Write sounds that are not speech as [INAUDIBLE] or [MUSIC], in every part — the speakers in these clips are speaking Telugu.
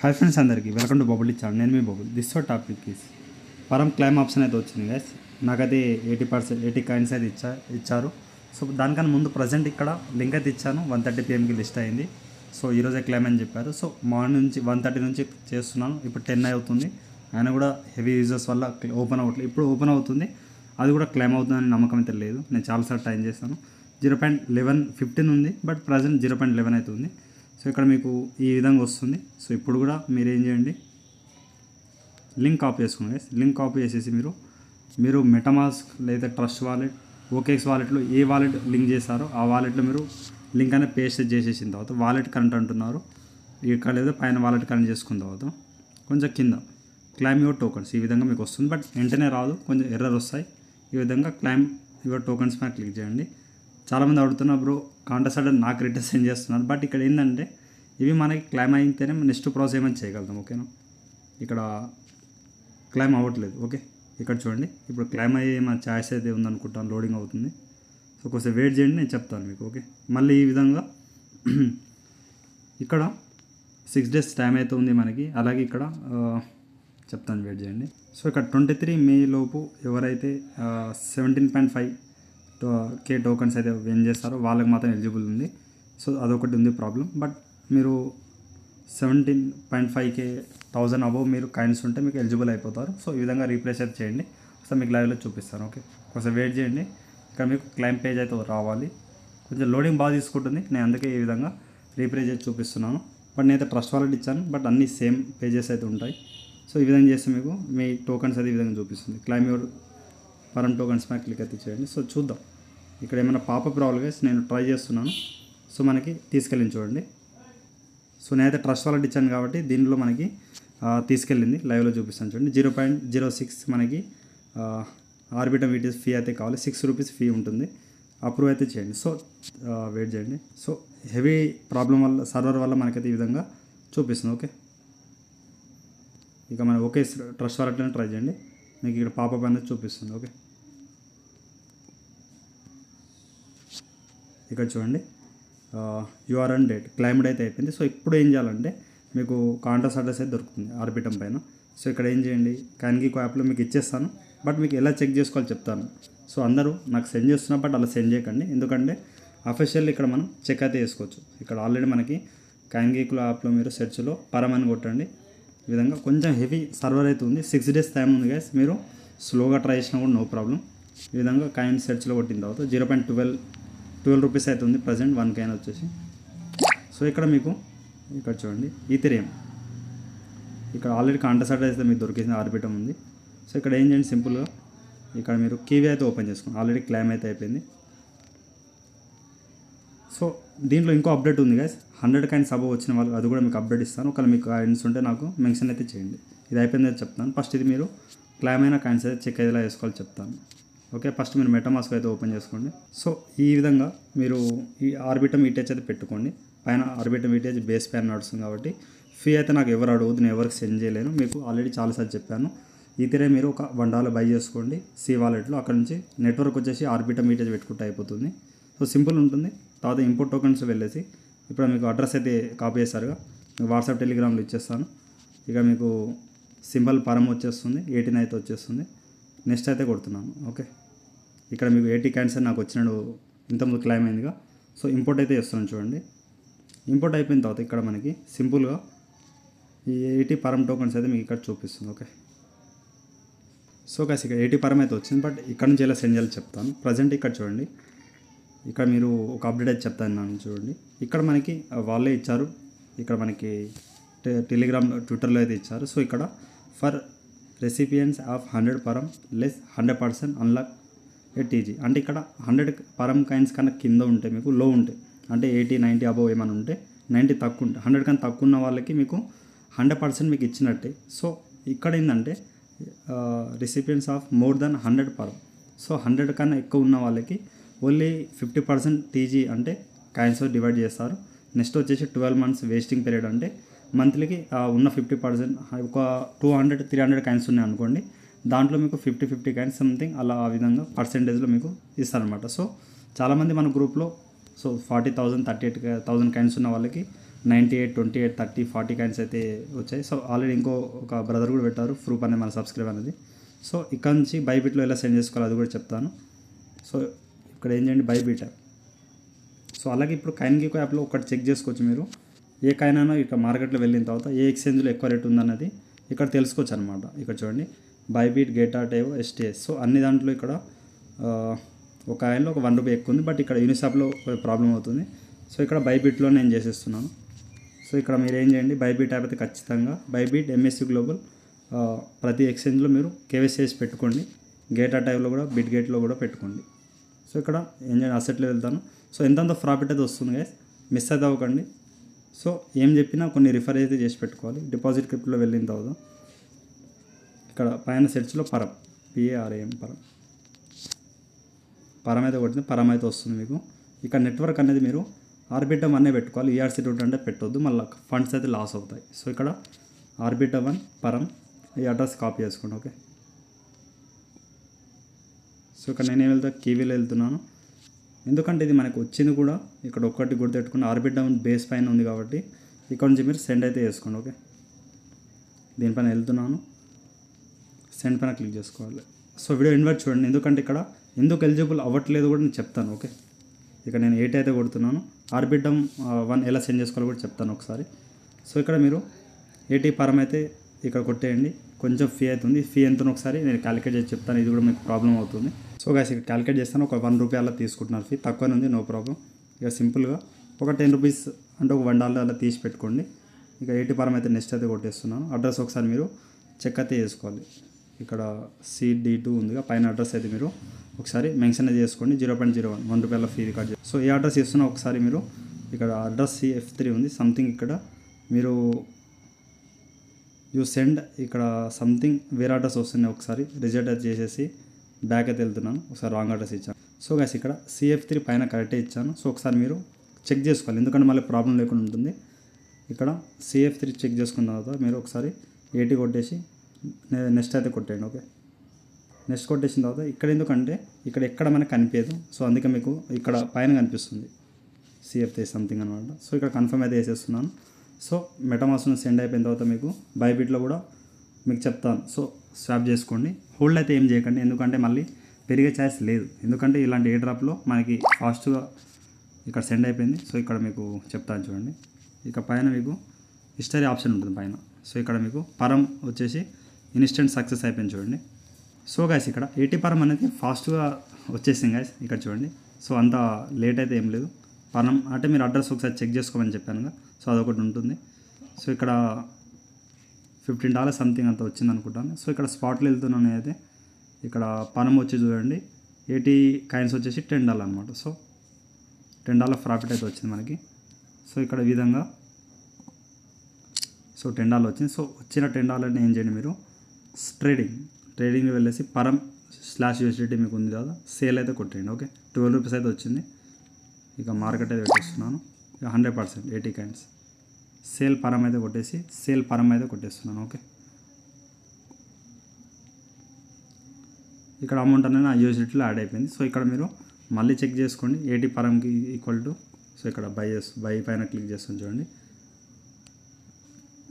హాయ్ ఫ్రెండ్స్ అందరికీ. వెల్కమ్ టు బబుల్ ఇచ్చాను నేను మీ bubble. This so topic is Param claim option అయితే వచ్చింది గైస్ నాకైతే ఎయిటీ పర్సెంట్ ఎయిటీ కాయిన్స్ అయితే ఇచ్చా ఇచ్చారు. సో దానికన్నా ముందు ప్రజెంట్ ఇక్కడ లింక్ అయితే ఇచ్చాను. వన్ థర్టీ పిఎంకి లిస్ట్ అయింది. సో ఈరోజే క్లైమ్ అని చెప్పారు. సో మార్నింగ్ నుంచి వన్ థర్టీ నుంచి చేస్తున్నాను. ఇప్పుడు టెన్ అవుతుంది. ఆయన కూడా హెవీ యూజర్స్ వల్ల ఓపెన్ అవ్వట్లేదు ఇప్పుడు ఓపెన్ అవుతుంది. అది కూడా క్లైమ్ అవుతుందని నమ్మకం అయితే లేదు. నేను చాలాసార్లు ట్రై చేశాను. జీరో పాయింట్ లెవెన్ ఫిఫ్టీన్ ఉంది. But present zero point eleven అయితే ఉంది. సో ఇక్కడ మీకు ఈ విధంగా వస్తుంది. సో ఇప్పుడు కూడా మీరు ఏం చేయండి? లింక్ కాపీ చేసుకోండి లింక్ కాపీ చేసేసి మీరు మీరు మెటమాస్క్ లేదా ట్రస్ట్ వాలెట్ ఓకేఎక్స్ వాలెట్లో ఏ వాలెట్ లింక్ చేస్తారో ఆ వాలెట్లో మీరు లింక్ అనేది పేస్ట్ చేసేసిన తర్వాత వాలెట్ కరెంట్ అంటున్నారు. ఇక్కడ లేదా పైన వాలెట్ కరెంట్ చేసుకున్న తర్వాత కొంచెం కింద క్లైమ్ యువర్ టోకన్స్ ఈ విధంగా మీకు వస్తుంది. బట్ వెంటనే రాదు కొంచెం ఎర్రర్ వస్తాయి. ఈ విధంగా క్లైమ్ యువర్ టోకన్స్ మీద క్లిక్ చేయండి. చాలామంది అడుగుతున్నారు బ్రో కాంటెస్ట్ అంటే నాకు రిటర్న్ సెండ్ చేస్తున్నారు. బట్ ఇక్కడ ఏంటంటే ఇవి మనకి క్లైమ్ అయితేనే నెక్స్ట్ ప్రాసెస్ ఏమైనా చేయగలుగుతాం ఓకేనా ఇక్కడ క్లైమ్ అవ్వట్లేదు ఓకే ఇక్కడ చూడండి ఇప్పుడు క్లైమ్ అయ్యే మన ఛాయిస్ అయితే ఉందనుకుంటాను లోడింగ్ అవుతుంది. సో కొంచెం వెయిట్ చేయండి నేను చెప్తాను మీకు ఓకే మళ్ళీ ఈ విధంగా [CLEARS THROAT] ఇక్కడ సిక్స్ డేస్ టైం అయితే ఉంది మనకి. అలాగే ఇక్కడ చెప్తాను వెయిట్ చేయండి. సో ఇక్కడ ట్వంటీ త్రీ మే లోపు ఎవరైతే seventeen point five K tokens అయితే విన్ చేస్తారో వాళ్ళకి మాత్రం ఎలిజిబుల్ ఉంది. సో అదొకటి ఉంది ప్రాబ్లం. బట్ మీరు seventeen point five K thousand above మీరు కాయిన్స్ ఉంటే మీకు ఎలిజిబుల్ అయిపోతారు. సో ఈ విధంగా రీప్లేస్ అయితే చేయండి. ఒకసారి మీకు లైవ్లో చూపిస్తాను. ఓకే? కొంచెం వెయిట్ చేయండి. ఇక్కడ మీకు క్లైమ్ పేజ్ అయితే రావాలి. కొంచెం లోడింగ్ బాగా తీసుకుంటుంది. నేను అందుకే ఈ విధంగా రీప్లేస్ చేసి చూపిస్తున్నాను. బట్ నేనైతే ట్రస్ట్ వాలెట్ ఇచ్చాను. బట్ అన్ని సేమ్ పేజెస్ అయితే ఉంటాయి. సో ఈ విధంగా చేస్తే మీకు మీ టోకన్స్ అయితే ఈ విధంగా చూపిస్తుంది. క్లైమ్ యువర్ పరం టోకన్స్ మీద క్లిక్ అయితే చేయండి సో చూద్దాం. ఇక్కడ ఏమైనా పాపప్ రావాలి guys. నేను ట్రై చేస్తున్నాను. సో మనకి తీసుకెళ్ళి చూడండి. సో నేనైతే ట్రస్ట్ వాలెట్ ఇచ్చాను కాబట్టి దీనిలో మనకి తీసుకెళ్ళింది. లైవ్లో చూపిస్తాను చూడండి. జీరో పాయింట్ జీరో సిక్స్ మనకి ఆర్బిటమ్ వీటీఎస్ ఫీ అయితే కావాలి. సిక్స్ రూపీస్ ఫీ ఉంటుంది. అప్రూవ్ అయితే చేయండి. సో వెయిట్ చేయండి. సో హెవీ ప్రాబ్లం వల్ల సర్వర్ వల్ల మనకైతే ఈ విధంగా చూపిస్తుంది ఓకే ఇక మనం ఓకే ట్రస్ట్ వాలెట్లోనే ట్రై చేయండి. మీకు ఇక్కడ పాపప్ అనేది చూపిస్తుంది ఓకే? ఇక్కడ చూడండి. యూఆర్ అండ్ డేట్ క్లైమేట్ అయితే అయిపోయింది. సో ఇప్పుడు ఏం చేయాలంటే మీకు కాంటాక్ట్ అడ్రస్ అయితే దొరుకుతుంది ఆర్బిటం పైన. సో ఇక్కడ ఏం చేయండి? క్యాన్గీ యాప్లో మీకు ఇచ్చేస్తాను. బట్ మీకు ఎలా చెక్ చేసుకోవాలో చెప్తాను. సో అందరూ నాకు సెండ్ చేస్తున్నా బట్ అలా సెండ్ చేయకండి. ఎందుకంటే అఫీషియల్ ఇక్కడ మనం చెక్ అయితే చేసుకోవచ్చు. ఇక్కడ ఆల్రెడీ మనకి క్యాన్గీకుల యాప్లో మీరు సెర్చ్లో పరమని కొట్టండి. ఈ విధంగా కొంచెం హెవీ సర్వర్ అయితే ఉంది. సిక్స్ డేస్ టైం ఉంది గైస్ మీరు స్లోగా ట్రై చేసినా కూడా నో ప్రాబ్లం ఈ విధంగా కాయిన్ సెర్చ్లో కొట్టిన తర్వాత zero point twelve twelve rupees అయితే ఉంది ప్రజెంట్ వన్ కాయిన్ వచ్చేసి. సో ఇక్కడ మీకు ఇక్కడ చూడండి ఈథిరియం ఇక్కడ ఆల్రెడీ కాంటసాట్ అయితే మీకు దొరికింది ఆర్బిటం ఉంది. సో ఇక్కడ ఏం చేయండి సింపుల్గా ఇక్కడ మీరు కీవీ అయితే ఓపెన్ చేసుకోండి. ఆల్రెడీ క్లైమ్ అయితే అయిపోయింది. సో దీంట్లో ఇంకో అప్డేట్ ఉంది గైస్ హండ్రెడ్ కైండ్ సబ్ వచ్చిన వాళ్ళు అది కూడా మీకు అప్డేట్ ఇస్తాను. ఒకవేళ మీకు కాయిన్స్ ఉంటే నాకు మెన్షన్ అయితే చేయండి. ఇది అయిపోయింది చెప్తాను. ఫస్ట్ ఇది మీరు క్లైమ్ అయిన కాయిన్స్ అయితే చెక్ అయ్యేలా చేసుకోవాలి చెప్తాను. ఓకే ఫస్ట్ మీరు మెటమాస్క్ అయితే ఓపెన్ చేసుకోండి. సో ఈ విధంగా మీరు ఈ ఆర్బిటమ్ ఈటేజ్ అయితే పెట్టుకోండి. పైన ఆర్బిటమ్ ఈటేజ్ బేస్ పైన నడుస్తుంది కాబట్టి ఫీ అయితే నాకు ఎవరు అడగదు నేను ఎవరికి సెండ్ చేయలేను. మీకు ఆల్రెడీ చాలాసార్లు చెప్పాను. ఈతరే మీరు ఒక వన్ డాలర్ బై చేసుకోండి. సి వాలెట్లో అక్కడ నుంచి నెట్వర్క్ వచ్చేసి ఆర్బిటమ్ ఈటేజ్ పెట్టుకుంటే అయిపోతుంది. సో సింపుల్ ఉంటుంది. తర్వాత ఇంపుట్ టోకెన్స్ వెళ్ళేసి ఇప్పుడు మీకు అడ్రస్ అయితే కాపీ చేశారుగా. మీకు వాట్సాప్ టెలిగ్రామ్లో ఇచ్చేస్తాను. ఇక మీకు సింబల్ పరం వచ్చేస్తుంది ఎయిటీన్ అయితే వచ్చేస్తుంది. నెక్స్ట్ అయితే కొడుతున్నాను. ఓకే ఇక్కడ మీకు ఎయిటీ క్యాన్సర్ నాకు వచ్చినాడు. ఇంతకుముందు క్లైమ్ అయిందిగా. సో ఇంపోర్ట్ అయితే చేస్తున్నాను చూడండి. ఇంపోర్ట్ అయిపోయిన తర్వాత ఇక్కడ మనకి సింపుల్గా ఈ ఎయిటీ పరం టోకన్స్ అయితే మీకు ఇక్కడ చూపిస్తుంది. ఓకే సో కాసి ఇక్కడ ఎయిటీ పరం అయితే వచ్చింది. బట్ ఇక్కడ నుంచి ఎలా సెండ్ చేయాలో చెప్తాను. ప్రజెంట్ ఇక్కడ చూడండి. ఇక్కడ మీరు ఒక అప్డేట్ అయితే చెప్తాను నన్ను చూడండి. ఇక్కడ మనకి వాళ్ళే ఇచ్చారు. ఇక్కడ మనకి టె- టెలిగ్రామ్ ట్విట్టర్లో అయితే ఇచ్చారు. సో ఇక్కడ for recipients of hundred Param less hundred percent unlock ఏ అంటే ఇక్కడ హండ్రెడ్ పరం కైన్స్ కన్నా కింద ఉంటే మీకు లో ఉంటాయి అంటే ఎయిటీ నైంటీ అబవ్ ఏమైనా ఉంటే నైంటీ తక్కువ ఉంటే హండ్రెడ్ కన్నా తక్కువ ఉన్న వాళ్ళకి మీకు హండ్రెడ్ పర్సెంట్ మీకు ఇచ్చినట్టే. సో ఇక్కడ ఏంటంటే recipients of more than hundred Param so hundred కన్నా ఎక్కువ ఉన్న వాళ్ళకి ఓన్లీ ఫిఫ్టీ పర్సెంట్ టీజీ అంటే కాయిన్స్లో డివైడ్ చేస్తారు. నెక్స్ట్ వచ్చేసి ట్వెల్వ్ మంత్స్ వేస్టింగ్ పీరియడ్ అంటే మంత్లీకి ఉన్న ఫిఫ్టీ పర్సెంట్ ఒక two hundred three hundred coins ఉన్నాయి అనుకోండి. దాంట్లో మీకు ఫిఫ్టీ ఫిఫ్టీ కాయిన్స్ సంథింగ్ అలా ఆ విధంగా పర్సెంటేజ్లో మీకు ఇస్తారనమాట సో చాలామంది మన గ్రూప్లో so forty thousand thirty eight thousand coins ఉన్న వాళ్ళకి ninety eight twenty eight thirty forty coins అయితే వచ్చాయి. సో ఆల్రెడీ ఇంకో ఒక బ్రదర్ కూడా పెట్టారు ప్రూఫ్ అనేది మన సబ్స్క్రైబ్ అనేది. సో ఇక్కడ నుంచి బైబిట్లో ఎలా సెండ్ చేసుకోవాలో అది కూడా చెప్తాను. సో ఇక్కడ ఏం చేయండి బై యాప్. సో అలాగే ఇప్పుడు కైన్ గీకో యాప్లో ఒకటి చెక్ చేసుకోవచ్చు మీరు. ఏ కాయిన్ అయినా ఇక్కడ మార్కెట్లో వెళ్ళిన తర్వాత ఏ ఎక్స్చేంజ్లో ఎక్కువ రేట్ ఉందన్నది ఇక్కడ తెలుసుకోవచ్చు అనమాట ఇక్కడ చూడండి. బైబీట్ గేటా టేవ్ ఎస్టీఎస్. సో అన్ని దాంట్లో ఇక్కడ ఒక ఆయనలో ఒక వన్ రూపీ ఎక్కువ ఉంది. బట్ ఇక్కడ యూనిసాప్లో ప్రాబ్లం అవుతుంది. సో ఇక్కడ బైబీట్లో నేను చేసేస్తున్నాను. సో ఇక్కడ మీరు ఏం చేయండి? బైబీట్ యాప్ అయితే ఖచ్చితంగా బైబీట్ ఎంఎస్సి గ్లోబల్ ప్రతి ఎక్స్చేంజ్లో మీరు కేవైసీ చేసి పెట్టుకోండి. గేటా టైప్లో కూడా బిట్ గేట్లో కూడా పెట్టుకోండి. సో ఇక్కడ ఎంజాయ్ అసెట్లో వెళ్తాను. సో ఎంతంత ప్రాఫిట్ అయితే వస్తుంది గైస్ మిస్ అయితే అవ్వకండి. సో ఏం చెప్పినా కొన్ని రిఫర్ అయితే చేసి పెట్టుకోవాలి. డిపాజిట్ క్రిప్ట్లో వెళ్ళిన తర్వాత. ఇక్కడ పైన సెర్చ్లో పరం. పిఏఆర్ఏఎం పరం. పరం అయితే కొట్టింది. పరం అయితే వస్తుంది మీకు. ఇక్కడ నెట్వర్క్ అనేది మీరు ఆర్బిటమ్ అనే పెట్టుకోవాలి. ఈఆర్సీ టూ అంటే పెట్టొద్దు. మళ్ళీ ఫండ్స్ అయితే లాస్ అవుతాయి. సో ఇక్కడ ఆర్బిటమ్ వన్ పరం. ఈ అడ్రస్ కాపీ చేసుకోండి ఓకే సో ఇక్కడ నేనేం వెళ్తా కీవీలో వెళ్తున్నాను. ఎందుకంటే ఇది మనకు వచ్చింది కూడా ఇక్కడ ఒక్కటి గుర్తెట్టుకుని ఆర్బిట్ డౌన్ బేస్ పైన ఉంది కాబట్టి ఇక్కడ నుంచి మీరు సెండ్ అయితే చేసుకోండి ఓకే? దీనిపైన వెళ్తున్నాను. సెండ్ పైన క్లిక్ చేసుకోవాలి. సో వీడియో ఇన్వర్ట్ చూడండి ఎందుకంటే ఇక్కడ ఎందుకు ఎలిజిబుల్ అవ్వట్లేదు కూడా నేను చెప్తాను ఓకే? ఇక నేను ఎయిట్ అయితే కొడుతున్నాను. ఆర్బిటం వన్ ఎలా సెండ్ చేసుకోవాలో కూడా చెప్తాను ఒకసారి. సో ఇక్కడ మీరు ఏటీ పరం అయితే ఇక్కడ కొట్టేయండి. కొంచెం ఫీ అవుతుంది. ఫీ ఎంతనో ఒకసారి నేను క్యాలిక్యులేట్ చేసి చెప్తాను ఇది కూడా మీకు ప్రాబ్లం అవుతుంది. సో గాయస్ ఇక్కడ క్యాలిక్యులేట్ చేస్తాను. ఒక వన్ రూపీ అలా తీసుకుంటున్నారు ఫీ తక్కువనే ఉంది నో ప్రాబ్లం ఇక సింపుల్గా ఒక టెన్ రూపీస్ అంటే ఒక వన్ డాలర్ అలా తీసి పెట్టుకోండి. ఇక ఎయిటీ పరం అయితే నెక్స్ట్ అయితే కొట్టేస్తున్నాను. అడ్రస్ ఒకసారి మీరు చెక్ అయితే చేసుకోవాలి. ఇక్కడ సిడి టూ ఉందిగా పైన అడ్రస్ అయితే మీరు ఒకసారి మెన్షన్ చేసుకోండి. Zero point zero one one రూపాయల ఫీ రికార్డ్ సో ఏ అడ్రస్ ఇస్తున్నా ఒకసారి మీరు ఇక్కడ అడ్రస్ సిఎఫ్ త్రీ ఉంది. సంథింగ్ ఇక్కడ మీరు యూ సెండ్ ఇక్కడ సంథింగ్ వేరే అడ్రస్ వస్తుంది ఒకసారి. రిజల్ట్ చేసేసి బ్యాక్ అయితే వెళ్తున్నాను. ఒకసారి రాంగ్ అడ్రస్ ఇచ్చాను. సో గైస్ ఇక్కడ సిఎఫ్ త్రీ పైన కరెక్టే ఇచ్చాను. సో ఒకసారి మీరు చెక్ చేసుకోవాలి. ఎందుకంటే మళ్ళీ ప్రాబ్లం లేకుండా ఉంటుంది. ఇక్కడ సిఎఫ్ త్రీ చెక్ చేసుకున్న తర్వాత మీరు ఒకసారి ఏటీ కొట్టేసి నెక్స్ట్ అయితే కొట్టేయండి ఓకే? నెక్స్ట్ కొట్టేసిన తర్వాత ఇక్కడ ఎందుకంటే ఇక్కడ ఎక్కడ మనకు కనిపించదు. సో అందుకే మీకు ఇక్కడ పైన కనిపిస్తుంది సిఎఫ్ త్రీ సంథింగ్ అనమాట సో ఇక్కడ కన్ఫర్మ్ అయితే వేసేస్తున్నాను. సో మెటమాస్ను సెండ్ అయిపోయిన తర్వాత మీకు బైబిట్లో కూడా మీకు చెప్తాను. సో స్వాప్ చేసుకోండి. హోల్డ్ అయితే ఏం చేయకండి. ఎందుకంటే మళ్ళీ పెరిగే ఛాన్స్ లేదు. ఎందుకంటే ఇలాంటి ఏ డ్రాప్లో మనకి ఫాస్ట్గా ఇక్కడ సెండ్ అయిపోయింది. సో ఇక్కడ మీకు చెప్తాను చూడండి. ఇక పైన మీకు హిస్టరీ ఆప్షన్ ఉంటుంది పైన. సో ఇక్కడ మీకు పరం వచ్చేసి ఇన్స్టెంట్ సక్సెస్ అయిపోయింది చూడండి. సో గైస్ ఇక్కడ ఎయిటీ పరం అనేది ఫాస్ట్గా వచ్చేసింది గైస్ ఇక్కడ చూడండి. సో అంత లేట్ అయితే ఏం లేదు. పరం అంటే మీరు అడ్రస్ ఒకసారి చెక్ చేసుకోమని చెప్పాను కదా. సో అదొకటి ఉంటుంది. సో ఇక్కడ ఫిఫ్టీన్ డాలర్స్ సంథింగ్ అంత వచ్చింది అనుకుంటాను సో ఇక్కడ స్పాట్లో వెళ్తున్నాను అయితే ఇక్కడ పనం వచ్చి చూడండి. ఎయిటీ కాయిన్స్ వచ్చేసి టెన్ డాలర్ అనమాట సో టెన్ డాలర్ ప్రాఫిట్ అయితే వచ్చింది మనకి. సో ఇక్కడ విధంగా సో టెన్ డాలర్ వచ్చింది. సో వచ్చిన టెన్ డాలర్ని ఏం చేయండి మీరు? ట్రేడింగ్. ట్రేడింగ్ వెళ్ళేసి పరం స్లాష్ యూఎస్డిటీ మీకు ఉంది కదా సేల్ అయితే కొట్టేయండి. ఓకే? ట్వెల్వ్ రూపీస్ అయితే వచ్చింది. ఇక మార్కెట్ అయితే పెట్టేస్తున్నాను. ఇక hundred percent eighty coins. Sale Param అయితే కొట్టేసి సేల్ పరం అయితే కొట్టేస్తున్నాను ఓకే ఇక్కడ అమౌంట్ అనేది ఆ యూఎస్డిటీలో యాడ్ అయిపోయింది. సో ఇక్కడ మీరు మళ్ళీ చెక్ చేసుకోండి. ఏటీ పరంకి ఈక్వల్ టు సో ఇక్కడ బై చేస్తు బై పైన క్లిక్ చేస్తుంది చూడండి.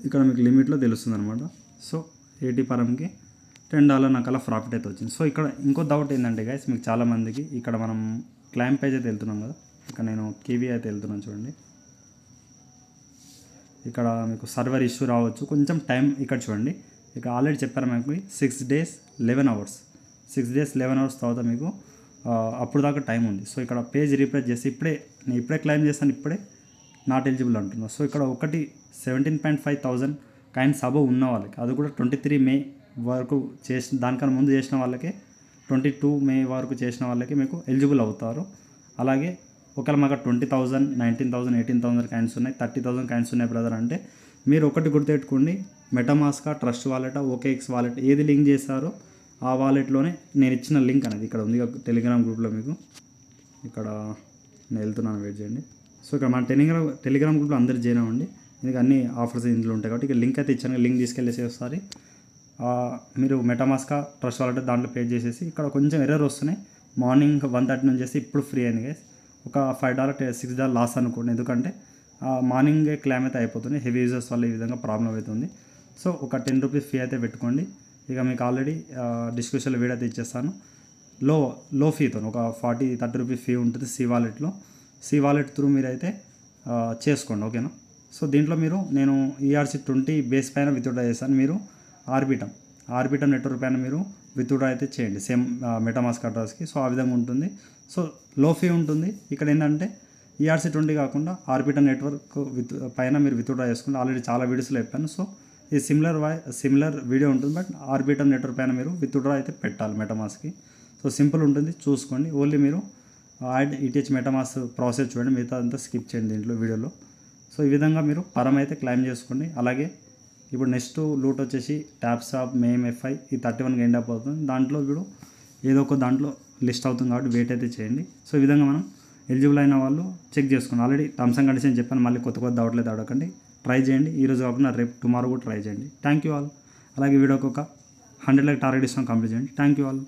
ఇక్కడ మీకు లిమిట్లో తెలుస్తుంది అనమాట సో ఏటీ పరంకి టెన్ డాలర్ నాకు అలా ప్రాఫిట్ అయితే వచ్చింది. సో ఇక్కడ ఇంకో డౌట్ ఏంటంటే గైస్ మీకు చాలామందికి ఇక్కడ మనం క్లైమ్ పేజ్ అయితే వెళ్తున్నాం కదా. ఇక్కడ నేను కేవీ అయితే వెళ్తున్నాను చూడండి. ఇక్కడ మీకు సర్వర్ ఇష్యూ రావచ్చు. కొంచెం టైం ఇక్కడ చూడండి. ఇక్కడ ఆల్రెడీ చెప్పారు మీకు six days eleven hours six days eleven hours తర్వాత మీకు అప్పుడు దాకా టైం ఉంది. సో ఇక్కడ పేజ్ రీప్లేస్ చేసి ఇప్పుడే నేను ఇప్పుడే క్లైమ్ చేస్తాను ఇప్పుడే నాట్ ఎలిజిబుల్ అంటున్నా. సో ఇక్కడ ఒకటి seventeen point five thousand coins above ఉన్న వాళ్ళకి అది కూడా ట్వంటీ త్రీ మే వరకు చేసిన దానికన్నా ముందు చేసిన వాళ్ళకి ట్వంటీ టూ మే వరకు చేసిన వాళ్ళకి మీకు ఎలిజిబుల్ అవుతారు. అలాగే ఒకవేళ మాకు twenty thousand nineteen thousand eighteen thousand coins ఉన్నాయి. థర్టీ థౌసండ్ కాయిన్స్ ఉన్నాయి బ్రదర్ అంటే మీరు ఒకటి గుర్తుపెట్టుకోండి. MetaMask trust wallet OKX wallet ఏది లింక్ చేస్తారో ఆ వాలెట్లోనే నేను ఇచ్చిన లింక్ అనేది ఇక్కడ ఉంది. టెలిగ్రామ్ గ్రూప్లో మీకు ఇక్కడ నేను వెళ్తున్నాను వెయిట్ చేయండి. సో ఇక్కడ మన టెలిగ్రామ్ టెలిగ్రామ్ గ్రూప్లో అందరు జాయిన్ అవ్వండి. ఎందుకు అన్ని ఆఫర్స్ ఇందులో ఉంటాయి కాబట్టి ఇక్కడ లింక్ అయితే ఇచ్చాను. లింక్ తీసుకెళ్ళేసి ఒకసారి మీరు మెటామాస్కా ట్రస్ట్ వాలెట్ దాంట్లో పే చేసేసి ఇక్కడ కొంచెం ఎర్రర్ వస్తున్నాయి. మార్నింగ్ వన్ థర్టీ నుంచి చేసి ఇప్పుడు ఫ్రీ అయింది గైస్ ఒక five dollar six dollar loss అనుకోండి. ఎందుకంటే మార్నింగే క్లైమ్ అయితే అయిపోతుంది. హెవీ యూజర్స్ వల్ల ఈ విధంగా ప్రాబ్లం అవుతుంది. సో ఒక టెన్ రూపీస్ ఫీ అయితే పెట్టుకోండి. ఇక మీకు ఆల్రెడీ డిస్క్రిప్షన్లో వీడియో అయితే ఇచ్చేస్తాను లో లో ఫీతో ఒక ఫార్టీ థర్టీ రూపీస్ ఫీ ఉంటుంది సి వాలెట్లో సి వాలెట్ త్రూ మీరైతే అయితే చేసుకోండి. ఓకేనా? సో దీంట్లో మీరు నేను ఈఆర్సీ ట్వంటీ బేస్ పైన విత్డ్రా చేస్తాను. మీరు ఆర్బిటమ్ ఆర్బిటమ్ నెట్వర్క్ పైన మీరు విత్డ్రా అయితే చేయండి. సేమ్ మెటామాస్క్ అడ్రస్కి సో ఆ విధంగా ఉంటుంది. సో లో ఫీ ఉంటుంది. ఇక్కడ ఏంటంటే ఈఆర్సీ ట్వంటీ కాకుండా ఆర్బిటమ్ నెట్వర్క్ విత్ పైన మీరు విత్డ్రా చేసుకుంటే ఆల్రెడీ చాలా వీడియోస్లో చెప్పాను. సో ఈ సిమిలర్ వై సిమిలర్ వీడియో ఉంటుంది. బట్ ఆర్బిటమ్ నెట్వర్క్ పైన మీరు విత్డ్రా అయితే పెట్టాలి మెటామాస్కి సో సింపుల్ ఉంటుంది. చూసుకోండి. ఓన్లీ మీరు యాడ్ ఈటీహెచ్ మెటామాస్ ప్రాసెస్ చూడండి. మిగతా అంతా స్కిప్ చేయండి దీంట్లో వీడియోలో సో ఈ విధంగా మీరు పరం అయితే క్లైమ్ చేసుకోండి. అలాగే ఇప్పుడు నెక్స్ట్ లూట్ వచ్చేసి ట్యాప్స్ ఆఫ్ మేమ్ ఎఫ్ఐ ఈ థర్టీ వన్కి ఎండ్ అప్ అవుతుంది. దాంట్లో ఇప్పుడు ఏదో ఒక దాంట్లో లిస్ట్ అవుతుంది కాబట్టి వెయిట్ అయితే చేయండి. సో ఈ విధంగా మనం ఎలిజిబుల్ అయిన వాళ్ళు చెక్ చేసుకోండి. ఆల్రెడీ టర్మ్స్ అండ్ కండిషన్ చెప్పాను. మళ్ళీ కొత్త కొత్త డౌట్లేదు అడగండి ట్రై చేయండి. ఈరోజు కాకుండా రేపు టుమారో కూడా ట్రై చేయండి. థ్యాంక్ యూ ఆల్ అలాగే వీడియోకి ఒక హండ్రెడ్ లైక్ టార్గెట్ ఇస్తాం. కంప్లీట్ చేయండి. Thank you all